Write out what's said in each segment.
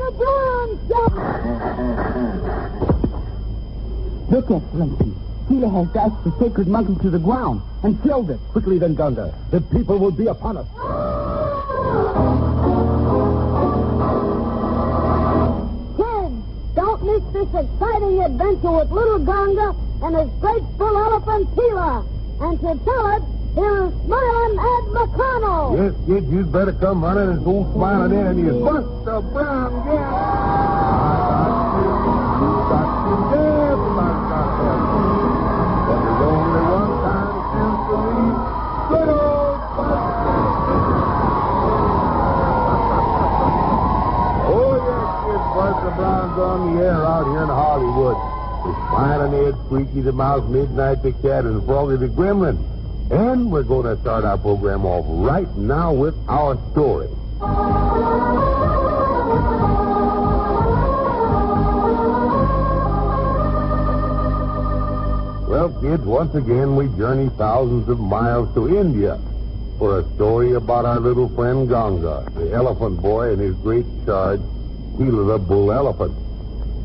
the bronze jump! Look, Excellency. Peter has dashed the sacred monkey to the ground and killed it. Quickly then, Ganga. The people will be upon us. Kids, don't miss this exciting adventure with little Ganga and his great bull elephant Tila. And to tell it, here is Smiling Ed McConnell. Yes, kid, you'd better come running and go smiling in and you bust the brown gap. You got to get my goddamn. But there's only one time chance to leave. Good Buster. Oh, yes, kid, Buster Brown's on the air out here in Hollywood. With Smiling Ed, Squeaky the Mouse, Midnight the Cat, and Froggy the Gremlin. And we're going to start our program off right now with our story. Well, kids, once again we journey thousands of miles to India for a story about our little friend Ganga, the elephant boy and his great charge, Tila the bull elephant.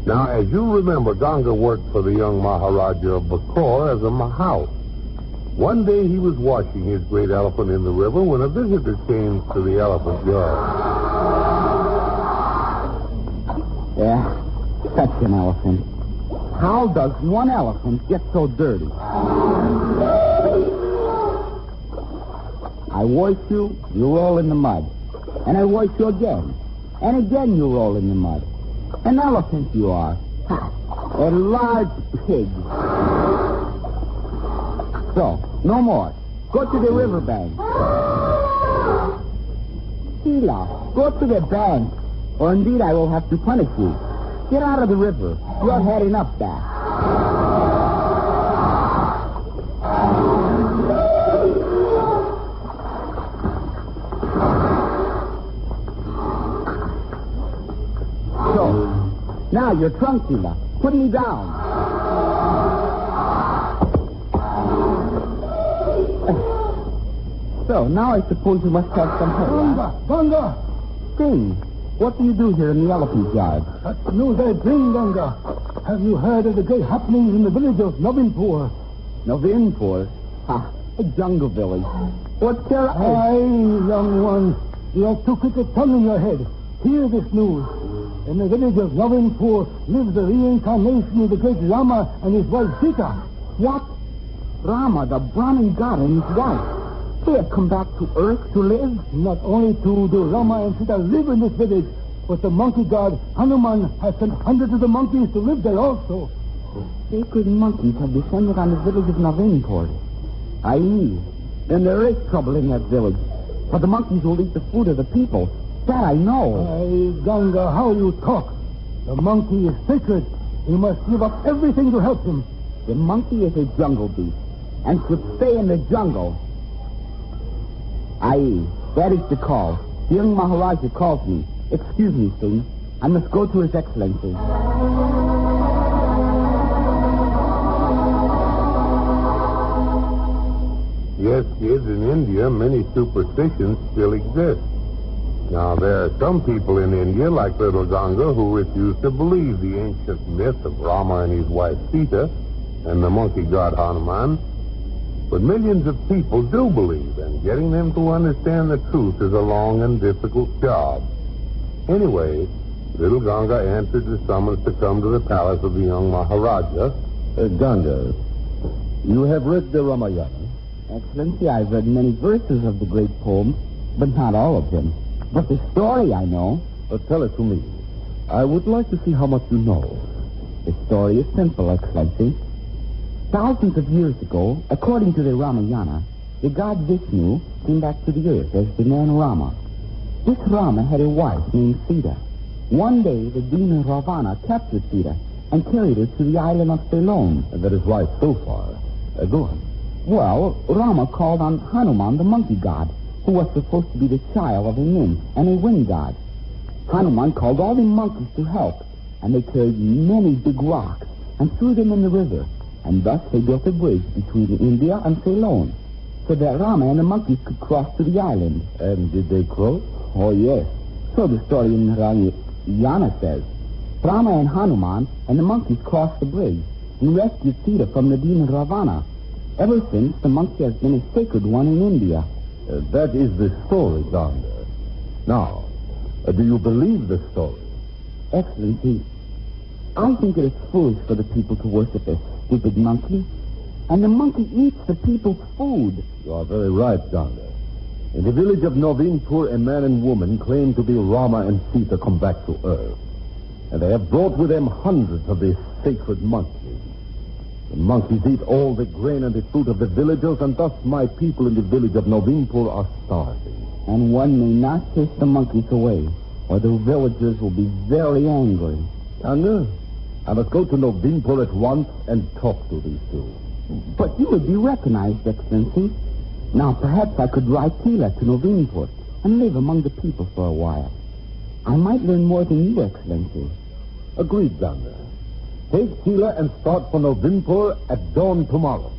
Now, as you remember, Ganga worked for the young Maharaja of Bakor as a mahout. One day he was washing his great elephant in the river when a visitor came to the elephant yard. Yeah, such an elephant. How does one elephant get so dirty? I wash you, you roll in the mud. And I wash you again. And again you roll in the mud. An elephant you are. A large pig. So, no more. Go to the riverbank. Tila, go to the bank, or indeed I will have to punish you. Get out of the river. You have had enough that. So, now you're drunk, Tila. Put me down. So, now I suppose you must have some help. Ganga! Ganga! Sting, what do you do here in the elephant yard? Such news I bring, Ganga. Have you heard of the great happenings in the village of Novinpur? Novinpur? Ha, a jungle village. What's there? Aye, young one. You have too quick a tongue in your head. Hear this news. In the village of Novinpur lives the reincarnation of the great Rama and his wife Sita. What? Rama, the Brahmin god and his wife. They have come back to Earth to live? Not only to do Rama and Sita live in this village, but the monkey god Hanuman has sent hundreds of the monkeys to live there also. The Sacred monkeys have descended on the village of Novinpur. Aye, then there is trouble in that village. For the monkeys will eat the food of the people. That I know. Aye, Ganga, how you talk. The monkey is sacred. You must give up everything to help him. The monkey is a jungle beast and should stay in the jungle. Aye, that is the call. The young Maharaja calls me. Excuse me, Singh. I must go to His Excellency. Yes, kids, in India, many superstitions still exist. Now, there are some people in India, like little Ganga, who refuse to believe the ancient myth of Rama and his wife Sita and the monkey god Hanuman. But millions of people do believe, and getting them to understand the truth is a long and difficult job. Anyway, little Ganga answered the summons to come to the palace of the young Maharaja. Uh, Ganga, you have read the Ramayana. Excellency, I've read many verses of the great poem, but not all of them. But the story I know. Uh, tell it to me. I would like to see how much you know. The story is simple, Excellency. Thousands of years ago, according to the Ramayana, the god Vishnu came back to the earth as the man Rama. This Rama had a wife named Sita. One day, the demon Ravana captured Sita and carried her to the island of Ceylon. And that is right so far. Uh, go on. Well, Rama called on Hanuman, the monkey god, who was supposed to be the child of a nymph and a wind god. Hanuman called all the monkeys to help, and they carried many big rocks and threw them in the river. And thus they built a bridge between India and Ceylon, so that Rama and the monkeys could cross to the island. And did they cross? Oh, yes. So the story in Rami... Yana says. Rama and Hanuman and the monkeys crossed the bridge and rescued Sita from the demon Ravana. Ever since, the monkey has been a sacred one in India. Uh, that is the story, Ganga. Now, uh, do you believe the story? Excellency, I think it is foolish for the people to worship a stupid monkey. And the monkey eats the people's food. You are very right, Ganga. In the village of Novinpur, a man and woman claim to be Rama and Sita come back to Earth. And they have brought with them hundreds of these sacred monkeys. The monkeys eat all the grain and the fruit of the villagers, and thus my people in the village of Novinpur are starving. And one may not chase the monkeys away, or the villagers will be very angry. Ganga, I must go to Novinpur at once and talk to these two. But you would be recognized, Excellency. Now, perhaps I could ride Tila to Novinpur and live among the people for a while. I might learn more than you, Excellency. Agreed, Ganga. Take Tila and start for Novinpur at dawn tomorrow.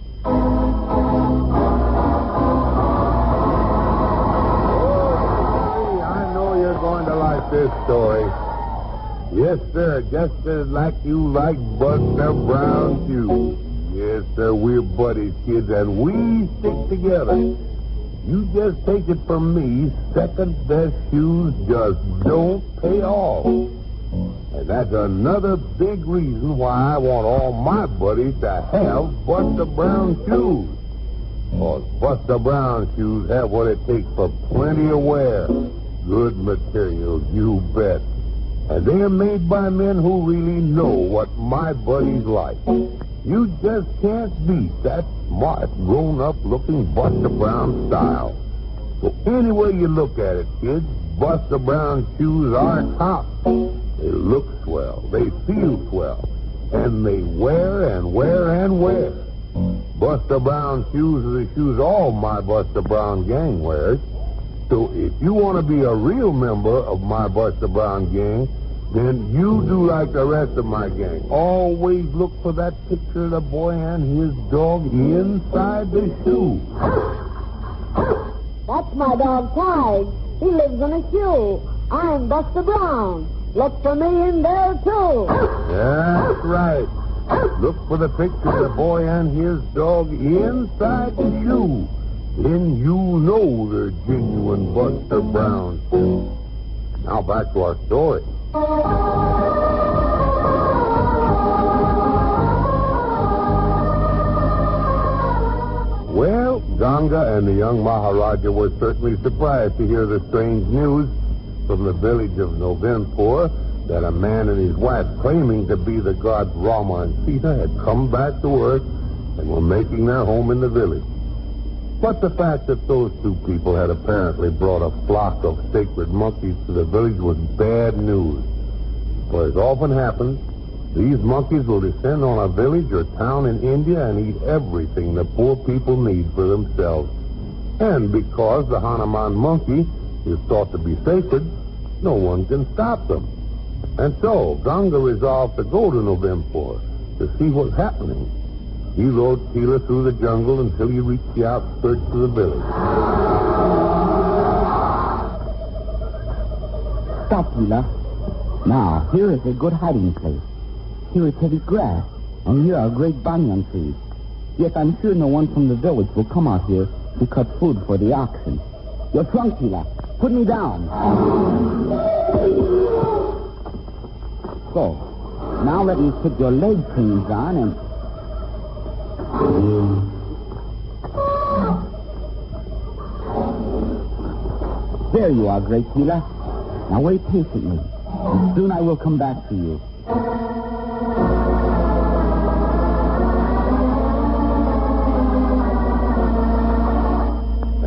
Oh, I know you're going to like this story. Yes, sir, just as like you like Buster Brown shoes. Yes, sir, we're buddies, kids, and we stick together. You just take it from me, second best shoes just don't pay off. And that's another big reason why I want all my buddies to have Buster Brown shoes. Because Buster Brown shoes have what it takes for plenty of wear. Good material, you bet. Uh, and they're made by men who really know what my buddies like. You just can't beat that smart, grown-up looking Buster Brown style. So any way you look at it, kids, Buster Brown shoes are top. They look swell, they feel swell, and they wear and wear and wear. Buster Brown shoes are the shoes all my Buster Brown gang wears. So if you want to be a real member of my Buster Brown gang, then you do like the rest of my gang. Always look for that picture of the boy and his dog inside the shoe. That's my dog, Tige. He lives in a shoe. I'm Buster Brown. Look for me in there, too. That's right. Look for the picture of the boy and his dog inside the shoe. Then you know they're genuine Buster Brown. Now back to our story. Well, Ganga and the young Maharaja were certainly surprised to hear the strange news from the village of Novinpur that a man and his wife claiming to be the gods Rama and Sita had come back to Earth and were making their home in the village. But the fact that those two people had apparently brought a flock of sacred monkeys to the village was bad news. For as often happens, these monkeys will descend on a village or town in India and eat everything the poor people need for themselves. And because the Hanuman monkey is thought to be sacred, no one can stop them. And so Ganga resolved to go to Novinpur to see what's happening. He rode Tila through the jungle until he reached the outskirts of the village. Stop, Tila. Now, here is a good hiding place. Here is heavy grass, and here are great banyan trees. Yet I'm sure no one from the village will come out here to cut food for the oxen. Your trunk, Tila. Put me down. So, now let me put your leg chains on and... There you are, Great Tila. Now wait patiently. And soon I will come back to you.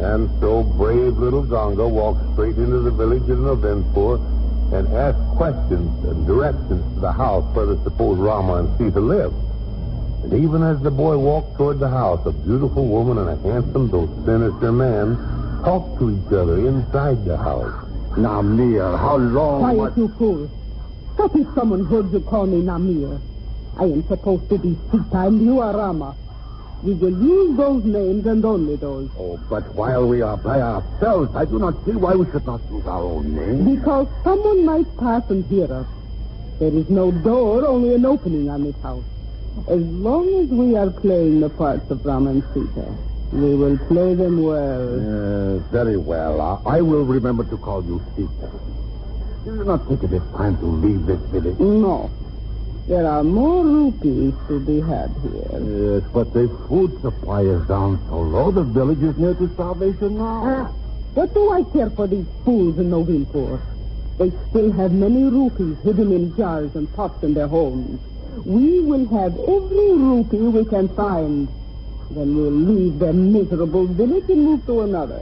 And so brave little Ganga walked straight into the village of Novinpur and asked questions and directions to the house where the supposed Rama and Sita lived. And even as the boy walked toward the house, a beautiful woman and a handsome though sinister man talked to each other inside the house. Namir, how long? Quiet, you fool. Stop if someone heard you call me Namir. I am supposed to be Sita and you are Rama. We will use those names and only those. Oh, but while we are by ourselves, I do not see why we should not use our own names. Because someone might pass and hear us. There is no door, only an opening on this house. As long as we are playing the parts of Ram and Sita, we will play them well. Uh, very well. I, I will remember to call you Sita. You do not think it is time to leave this village? No. There are more rupees to be had here. Yes, but the food supply is down so low, the village is near to starvation now. Ah, what do I care for these fools in Novinpur? They still have many rupees hidden in jars and pots in their homes. We will have every rupee we can find. Then we'll leave their miserable village and move to another.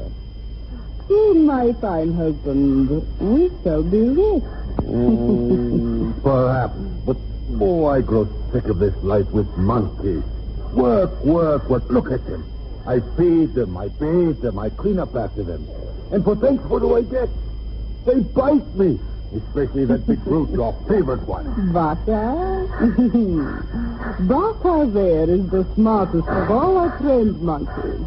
Soon, my fine husband, we shall be rich. Mm, perhaps, but oh, I grow sick of this life with monkeys. Work, work, work. Look at them. I feed them, I bathe them, I clean up after them. And for thanks, what do I get? They bite me. Especially that big brute, your favorite one. Baka? Baka there is the smartest of all our trained monkeys.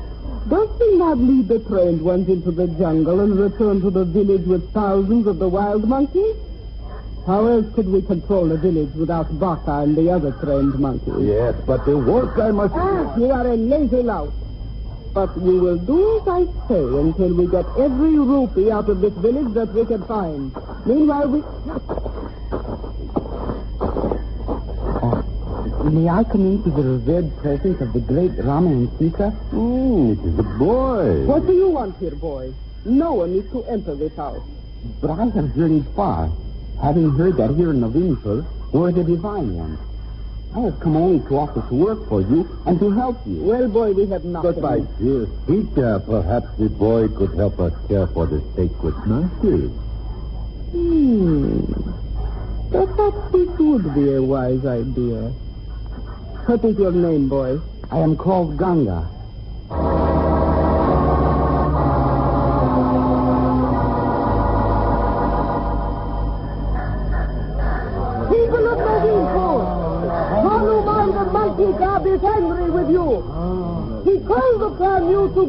Does he not lead the trained ones into the jungle and return to the village with thousands of the wild monkeys? How else could we control the village without Baka and the other trained monkeys? Yes, but the work I must Ah, you are a lazy lout. But we will do as I say until we get every rupee out of this village that we can find. Meanwhile, we... May I come into the revered presence of the great Rama and Sita? Hmm, it is a boy. What do you want here, boy? No one is to enter this house. But I have journeyed far, having heard that here in Novinpur were the divine ones. I have come only to offer to work for you and to help you. Well, boy, we have nothing. But my dear Sita, perhaps the boy could help us care for the sacred monkeys. Hmm. Perhaps this would be a wise idea. What is your name, boy? I am called Ganga.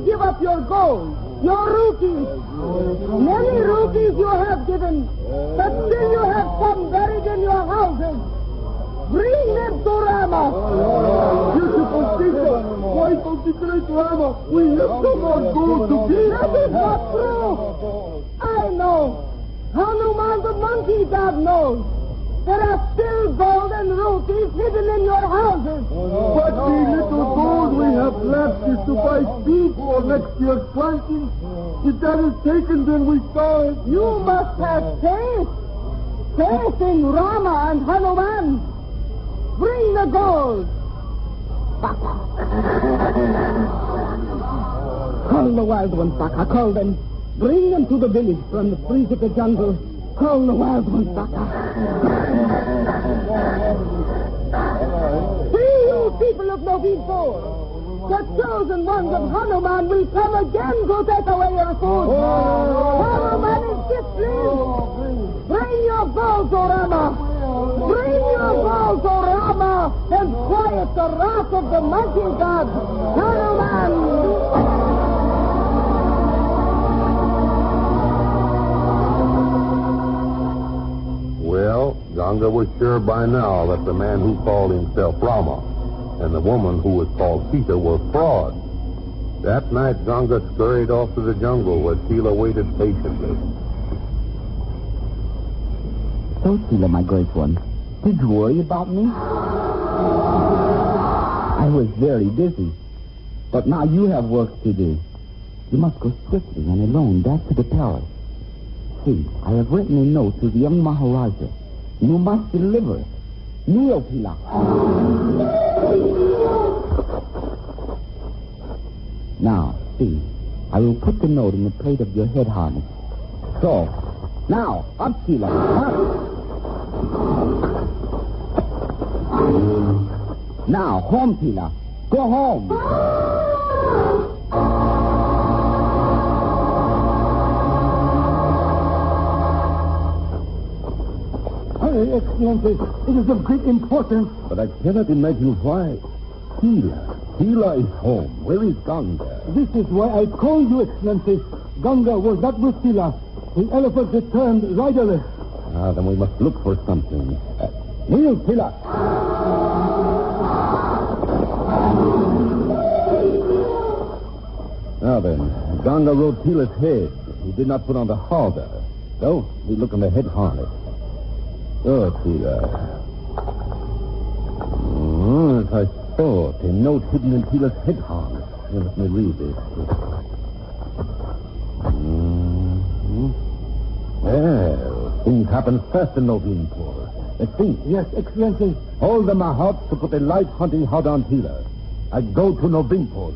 You give up your gold, your rupees. Many rupees you have given, but still you have some buried in your houses. Bring them to Rama. Beautiful Sita, wife of the great Rama, we have so much gold to give. That is not true. I know. Hanuman the monkey god knows. There are still gold and rupees hidden in your houses. Oh, but the little gold we have left is to buy seed for next year's planting. If that is taken, then we starve. You must have faith. Faith in Rama and Hanuman. Bring the gold. Baka. Call the wild ones, Baka. Call them. Bring them to the village from the freeze of the jungle. Call the wild ones, Baka. See you, people of Novinpur. The chosen ones of Hanuman will come again to take away your food. Hanuman is displeased. Bring your bow to Rama. Bring your bow to Rama and quiet the wrath of the monkey god. Hanuman. Ganga was sure by now that the man who called himself Rama and the woman who was called Sita were frauds. That night, Ganga scurried off to the jungle where Tila waited patiently. So, Tila, my great one, did you worry about me? I was very busy. But now you have work to do. You must go swiftly and alone back to the palace. See, I have written a note to the young Maharaja. You must deliver it. Kneel, Tila. Now, see, I will put the note in the plate of your head harness. So, now, up, Tila. Up. Now, home, Tila. Go home. Excellency. It is of great importance. But I cannot imagine why. Tila, Tila is home. Where is Ganga? This is why I called you, Excellency. Ganga was not with Tila. The elephant returned riderless. Ah, then we must look for something. Uh, kneel, Tila. Now then, Ganga rode Tila's head. He did not put on the halter. So, we look on the head harness. Oh, Tila. Oh, as I thought, a note hidden in Tila's head harness. Here, let me read this. Mhm. Well, things happen fast in Novinpur. Let's see. Yes, Excellency. Hold the Mahouts to put a light hunting hut on Tila. I go to Novinpur.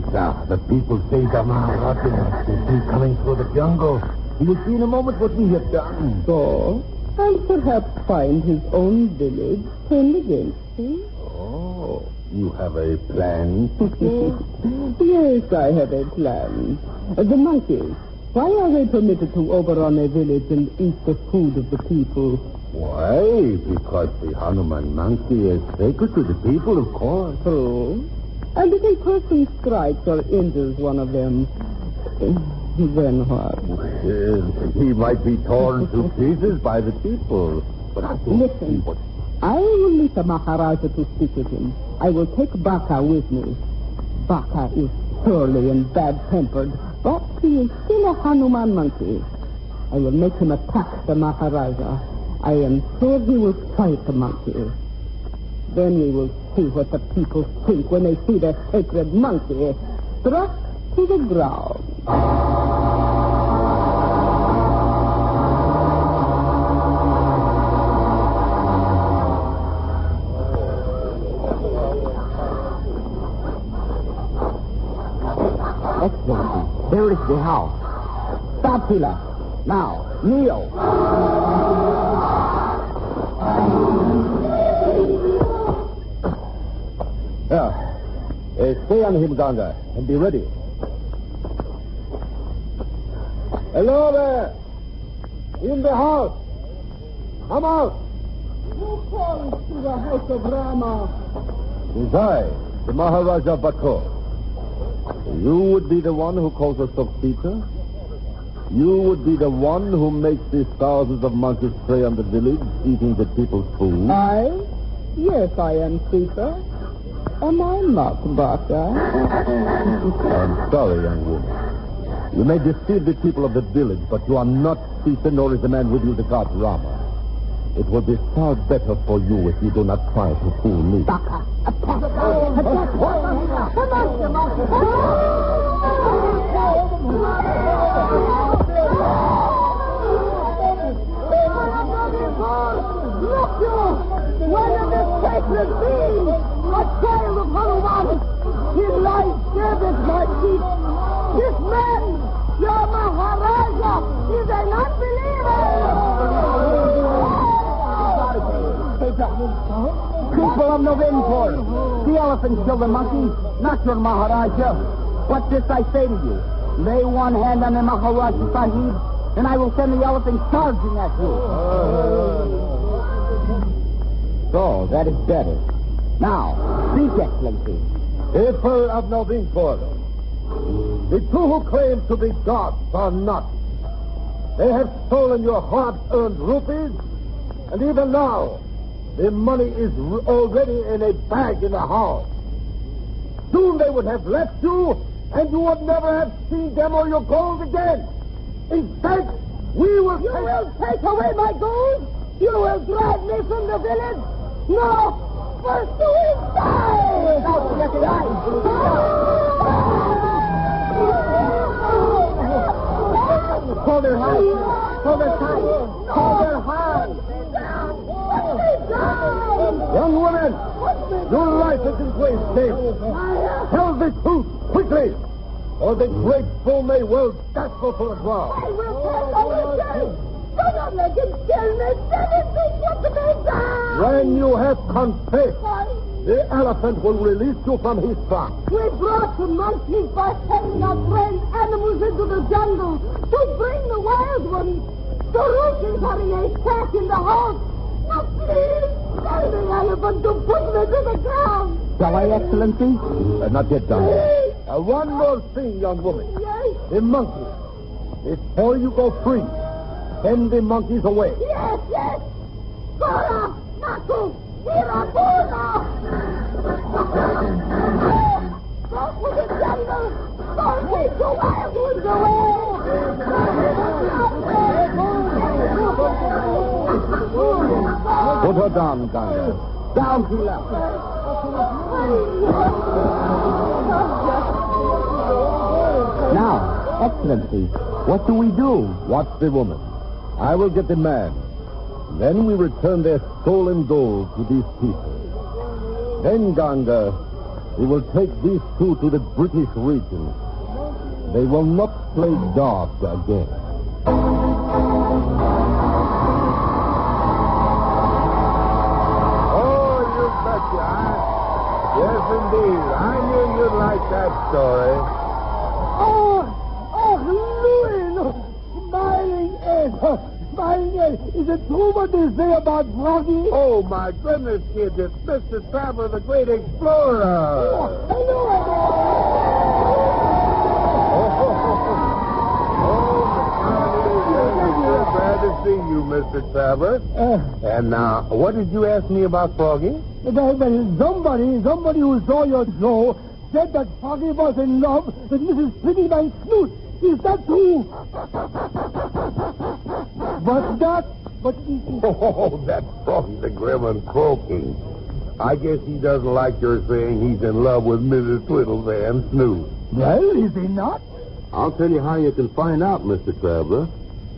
The people say the Maharaja is coming through the jungle. He will see in a moment what we have done. So, and perhaps find his own village turned against him. Oh, you have a plan? yes, I have a plan. Uh, The monkeys, why are they permitted to overrun a village and eat the food of the people? Why? Because the Hanuman monkey is sacred to the people, of course. And if a person strikes or injures one of them, then what? Well, he might be torn to pieces by the people. But I Listen. what... I will meet the Maharaja to speak with him. I will take Baka with me. Baka is surly and bad-tempered, but he is still a Hanuman monkey. I will make him attack the Maharaja. I am sure he will fight the monkey. Then we will see what the people think when they see the sacred monkey struck to the ground. Excellency, there is the house. Stop, Now, kneel. Stay on him, Ganga, and be ready. Hello there! In the house! Come out! Who calls to the house of Rama? It is I, the Maharaja Bako. You would be the one who calls yourself Sita? You would be the one who makes these thousands of monkeys prey on the village, eating the people's food? I? Yes, I am Sita. Am I not, Baka? I'm sorry, young woman. You may deceive the people of the village, but you are not Sita, nor is the man with you the god Rama. It will be far better for you if you do not try to fool me. Baka! Attack! Come on, Look, you! One of the A child of! This man, your Maharaja, is! People of the elephant killed the monkey, not your Maharaja. What this I say to you? Lay one hand on the Maharaja Sahib, and I will send the elephant charging at you. So, that is better. Now, speak, Excellency. People of Novinpur, the two who claim to be gods are not. They have stolen your hard-earned rupees, and even now, the money is already in a bag in the house. Soon they would have left you, and you would never have seen them or your gold again. In fact, we will You take... will take away my gold? You will drive me from the village? No! First you will die! Hold her high. Hold her tight. Hold her high. Young woman, your life is in grave danger. Tell the truth quickly, or the great fool may well dazzle for a I while. will take over Jane! Do let kill me! Let him do to be done! When you have confessed, the elephant will release you from his trap. We brought the monkeys by sending our friends animals into the jungle to bring the wild ones. The rupees are in a sack in the house. Now, please, tell the elephant to put me to the ground. Shall I, Excellency? Uh, not yet, Donald. Uh, one more thing, young woman. Yes, The monkeys. Before you go free, send the monkeys away. yes, yes. Cora, Naku, Mirabuna. Go for the jungle. Don't leave the wild ones away. Put her down, Ganga. Down she left. Now, Excellency, what do we do? Watch the woman. I will get the man. Then we return their stolen gold to these people. Then, Ganga, we will take these two to the British region. They will not play dog again. Oh, you betcha. Yes, indeed. I knew you'd like that story. Oh, oh, Louis, no. Smiling Ed. Ed. Is it true what they say about Froggy? Oh, my goodness, kid. It's Mr. Trapper, the great explorer. Hello! Oh, glad to see you, Mr. Trapper. Uh, And now, what did you ask me about Froggy? somebody, somebody who saw your show said that Froggy was in love with Mrs. Prettyman Snoot. Is that true? What's that? But Oh, that's Froggy the Gremlin croaking. I guess he doesn't like your saying he's in love with Mrs. Twiddle Van Snoot. well, is he not? I'll tell you how you can find out, Mr. Traveler.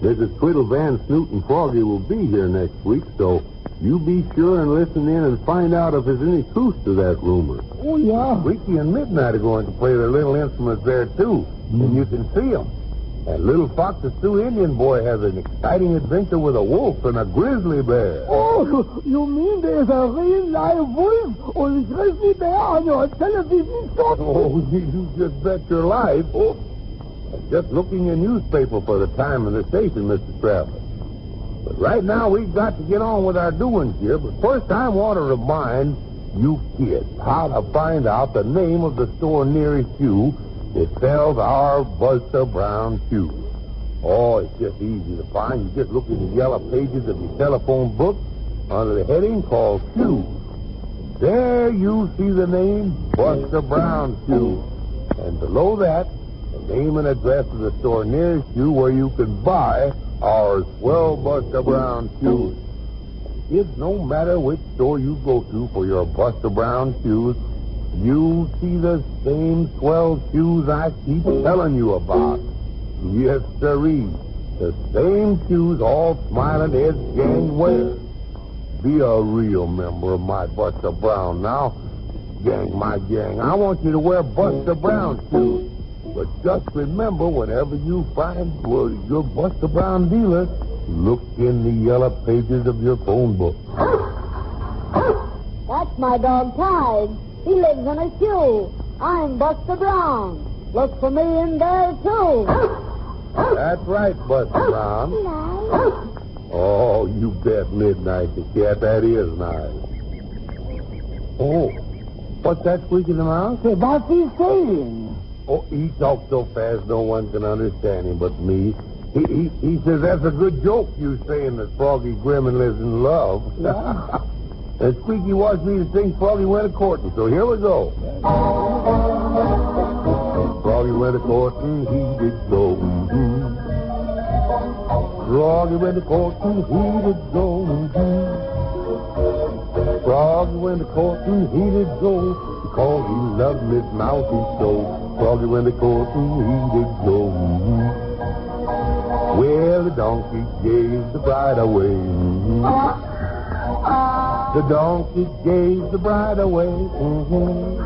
Mrs. Twiddle Van Snoot and Froggy will be here next week, so you be sure and listen in and find out if there's any truth to that rumor. Oh yeah. Squeaky and Midnight are going to play their little instruments there, too, and mm. you can see them. That Little Fox the Sioux Indian boy has an exciting adventure with a wolf and a grizzly bear. Oh, you mean there's a real live wolf or a grizzly bear on your television show? Oh, you just bet your life. Oh, just looking in newspaper for the time and the station, Mr. Traveler. But right now, we've got to get on with our doings here. But first, I want to remind you kids how to find out the name of the store nearest you that sells our Buster Brown shoes. Oh, it's just easy to find. You just look in the yellow pages of your telephone book under the heading called Shoes. There you see the name Buster Brown Shoes. And below that, the name and address of the store nearest you where you can buy our swell Buster Brown shoes. Oh. It's no matter which store you go to for your Buster Brown shoes, you'll see the same swell shoes I keep telling you about. Yes, sirree. The same shoes all smiling Ed gang wears. Be a real member of my Buster Brown now. Gang, my gang, I want you to wear Buster Brown shoes. But just remember, whenever you find well, your Buster Brown dealer, look in the yellow pages of your phone book. That's my dog Tige. He lives in a shoe. I'm Buster Brown. Look for me in there, too. That's right, Buster Brown. Oh, you bet midnight the cat. That is nice. Oh, what's that squeaking in the mouth? What's he saying? Oh, he talks so fast no one can understand him but me. He, he, he says that's a good joke you saying that Froggy Gremlin lives in love. and Squeaky wants me to sing Froggy went a courting, so here we go. Froggy went a courting, he did go. mhm. Froggy went a courting, he did go. mhm. Froggy went a courting, he did go. Because he loved Miss Mousy so. Froggy went a courting, he did go. Well, the donkey gave the bride away. The donkey gave the bride away. mhm.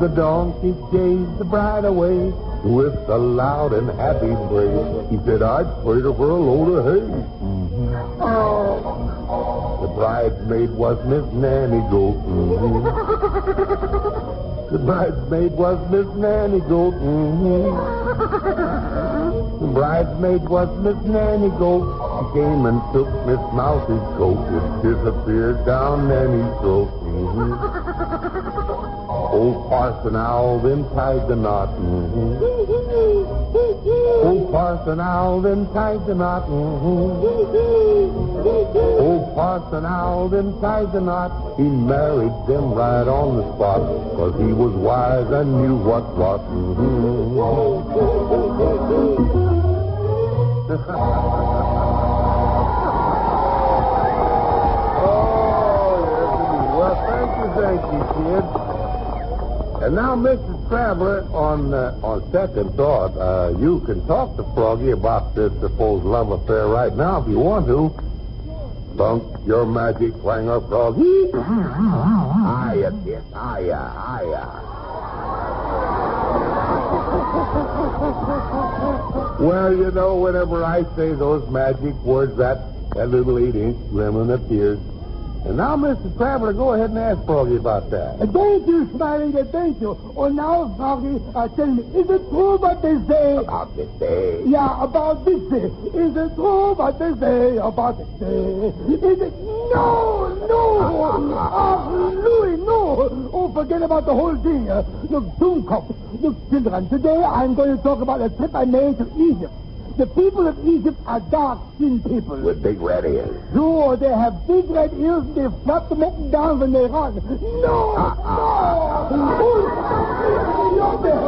The donkey gave the bride away with a loud and happy bray. He said, I'd trade her for a load of hay. Mhm. Bridesmaid was Miss Nanny Goat. The bridesmaid was Miss Nanny Goat. The bridesmaid was Miss Nanny Goat. She came and took Miss Mouse's coat. It disappeared down Nanny's throat. Mm-hmm. Old Parson Owl then tied the knot. Mm-hmm. Old Parson Owl then tied the knot. Mm-hmm. Old Parson Owl then tied the knot. He married them right on the spot, 'cause he was wise and knew what what. oh, indeed. Well, thank you, thank you, kid. And now, Mrs. Traveler, on uh, on second thought, uh, you can talk to Froggy about this supposed love affair right now if you want to. Bunk your magic clanger, Froggy. hiya, kid. Hiya, hiya. Well, you know, whenever I say those magic words, that, that little eight-inch gremlin appears. And now, Mr. Traveler, go ahead and ask Froggy about that. Uh, Thank you, Smiling, uh, thank you. Oh, now, Froggy, uh, tell me, is it true what they say? About this day. Yeah, about this day. Is it true what they say about this day? Is it... No, no! Oh, Louis, no! Oh, forget about the whole thing. Uh, look, Doomkop. Look, children, today I'm going to talk about a trip I made to Egypt. The people of Egypt are dark-skinned people. With big red ears. Sure, they have big red ears and they flap them up and down when they run. No! Ah, ah. No!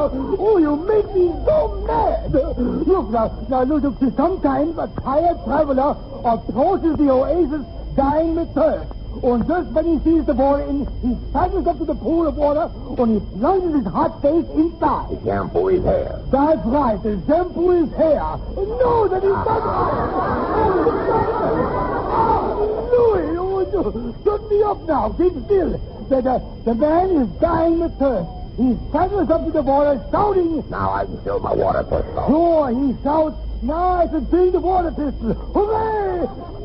Oh, oh, you make me so mad! Look, now, now look, look, sometimes a tired traveler approaches the oasis dying with thirst. And just when he sees the water, in, he sidles up to the pool of water and he plunges his hot face inside. Shampoo his hair. That's right, the shampoo his hair. No, that is not Oh, Louis, oh, shut me up now. Keep still. The, the, the man is dying with thirst. He sidles up to the water, shouting. Now I can fill my water pistol. Sure, he shouts, now I can fill the water pistol. Hooray!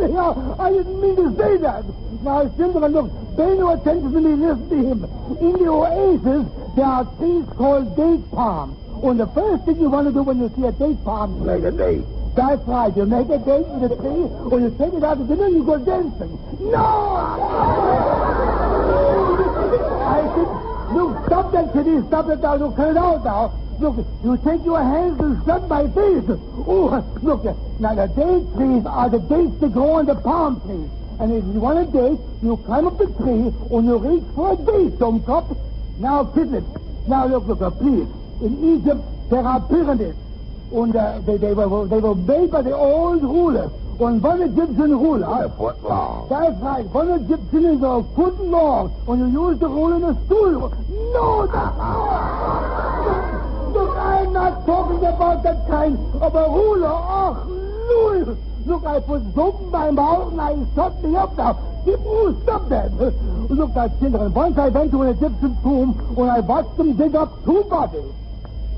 Hear. I didn't mean to say that. Now, children, look, pay no attention to me, listen to him. In the oasis, there are trees called date palms. And the first thing you want to do when you see a date palm Make a date. that's right. You make a date with a tree, or you take it out to dinner and you go dancing. No! I said, look, stop that, kitty. Stop it now. Look, cut it out now. Look, you take your hands and shut my face. Oh, look, now the date trees are the dates that grow on the palm trees. And if you want a date, you climb up the tree and you reach for a date, some cup. Now, Kidlet, now look, look, please. In Egypt, there are pyramids. And uh, they, they, were, they were made by the old rulers. And one Egyptian ruler... A foot long. That's right. One Egyptian is a foot long. When you use the rule in a stool. No, that's look, I'm not talking about that kind of a ruler. Oh, Louis. Look, I put soap in my mouth and I shut me up now. Oh, stop that. Look, now, children, once I went to an Egyptian tomb when I watched them dig up two bodies.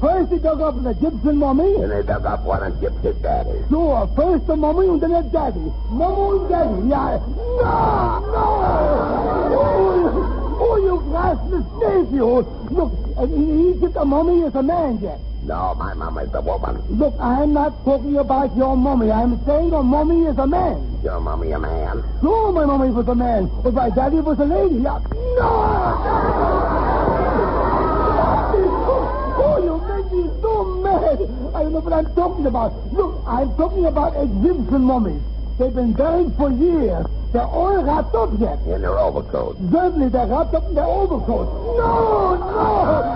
First they dug up an Egyptian mummy. And they dug up one Gypsy daddy. Sure, first the mummy and then the daddy. Mummy and daddy, yeah. No, no! Oh, oh you grasping snake, you. Look, in Egypt, a mummy is a man yet. No, my mama's a woman. Look, I'm not talking about your mummy. I'm saying a mummy is a man. Your mommy a man. Sure, my mummy was a man, but my daddy was a lady. Yeah. No! Oh, you make me so mad. I don't know what I'm talking about. Look, I'm talking about Egyptian mummies. They've been buried for years. They're all wrapped up yet. In their overcoat. Certainly, they're wrapped up in their overcoats. No, no!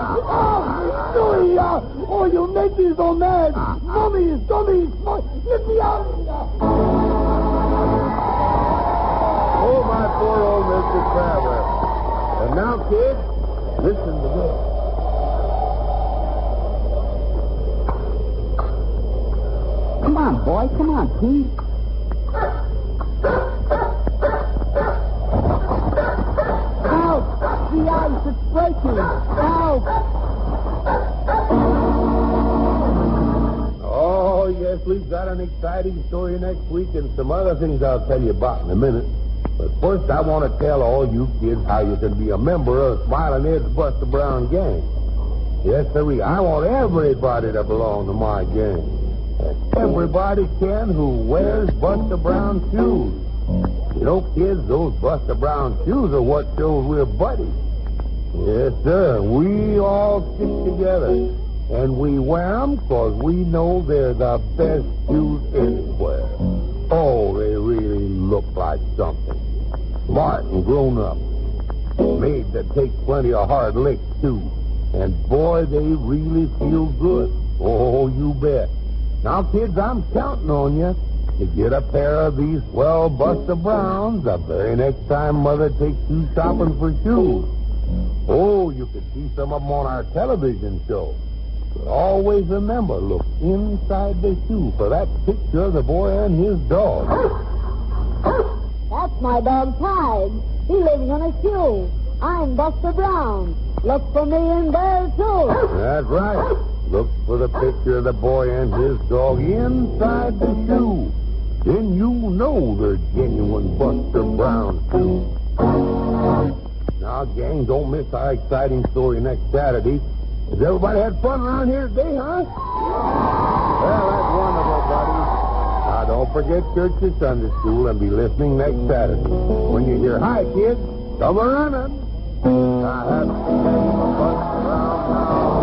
Oh, yeah. Oh, you make me so mad. Mummies, mummies. Let me out. Oh, my poor old Mr. Traveler. And now, kids, listen to this. Come on, boy. Come on, Pete. Out! The breaking. Oh, yes, we've got an exciting story next week and some other things I'll tell you about in a minute. But first, I want to tell all you kids how you can be a member of Smiling Ed's Buster Brown gang. Yes, sir. I want everybody to belong to my gang. Everybody can who wears Buster Brown shoes. You know, kids, those Buster Brown shoes are what shows we're buddies. Yes, sir. We all stick together. And we wear 'em 'cause we know they're the best shoes anywhere. Oh, they really look like something. Smart and grown up. Made to take plenty of hard licks, too. And boy, they really feel good. Oh, you bet. Now, kids, I'm counting on you to get a pair of these swell Buster Browns the very next time Mother takes you shopping for shoes. Oh, you could see some of them on our television show. But always remember, look inside the shoe for that picture of the boy and his dog. That's my dog, Tige. He lives in a shoe. I'm Buster Brown. Look for me in there, too. That's right. Look for the picture of the boy and his dog inside the shoe. Then you know they're genuine Buster Brown shoes. Now, gang, don't miss our exciting story next Saturday. Has everybody had fun around here today, huh? Well, that's wonderful, buddy. Now, don't forget church and Sunday school and be listening next Saturday. When you hear hi, kids, come running. I have to Brown now.